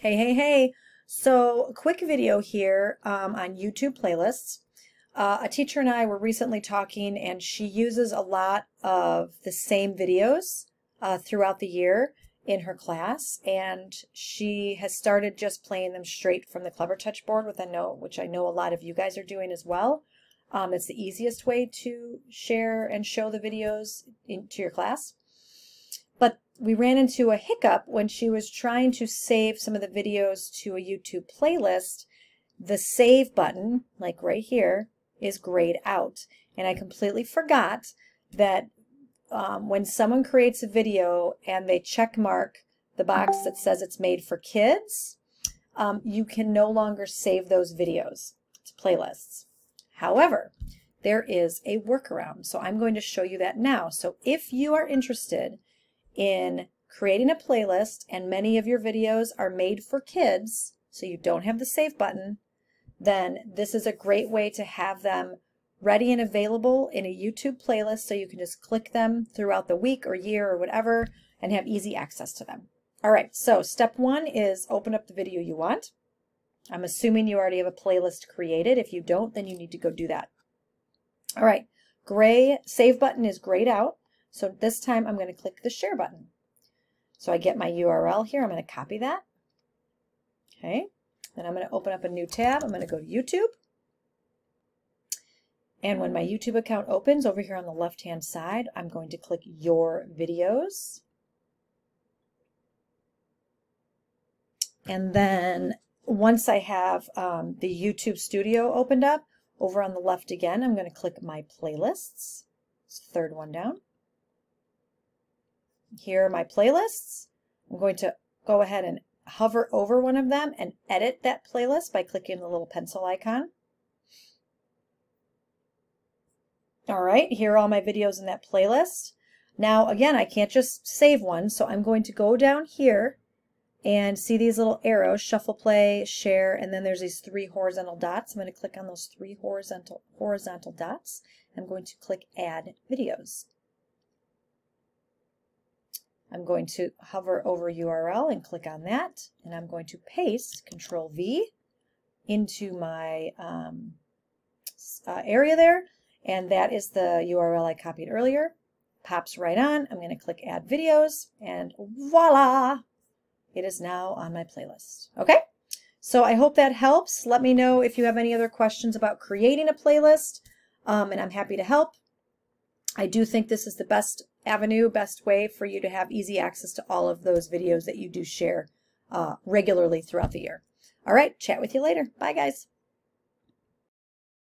Hey, hey, hey. So, quick video here um, on YouTube playlists. Uh, a teacher and I were recently talking, and she uses a lot of the same videos uh, throughout the year in her class, and she has started just playing them straight from the Clevertouch board, with a note, which I know a lot of you guys are doing as well. Um, it's the easiest way to share and show the videos into your class. But we ran into a hiccup when she was trying to save some of the videos to a YouTube playlist. The save button, like right here, is grayed out. And I completely forgot that um, when someone creates a video and they check mark the box that says it's made for kids, um, you can no longer save those videos to playlists. However, there is a workaround. So I'm going to show you that now. So if you are interested in creating a playlist and many of your videos are made for kids, so you don't have the save button, then this is a great way to have them ready and available in a YouTube playlist so you can just click them throughout the week or year or whatever and have easy access to them. All right, so step one is open up the video you want. I'm assuming you already have a playlist created. If you don't, then you need to go do that. All right, gray save button is grayed out. So this time I'm going to click the share button. So I get my URL here. I'm going to copy that. Okay. Then I'm going to open up a new tab. I'm going to go to YouTube. And when my YouTube account opens over here on the left hand side, I'm going to click Your Videos. And then once I have um, the YouTube Studio opened up, over on the left again, I'm going to click My Playlists. It's the third one down. Here are my playlists. I'm going to go ahead and hover over one of them and edit that playlist by clicking the little pencil icon. All right, here are all my videos in that playlist. Now, again, I can't just save one, so I'm going to go down here and see these little arrows, shuffle play, share, and then there's these three horizontal dots. I'm going to click on those three horizontal, horizontal dots. I'm going to click add videos. I'm going to hover over URL and click on that, and I'm going to paste Control V into my um, uh, area there, and that is the URL I copied earlier. Pops right on. I'm going to click Add Videos, and voila! It is now on my playlist. Okay? So I hope that helps. Let me know if you have any other questions about creating a playlist, um, and I'm happy to help. I do think this is the best avenue, best way for you to have easy access to all of those videos that you do share uh, regularly throughout the year. All right, chat with you later. Bye, guys.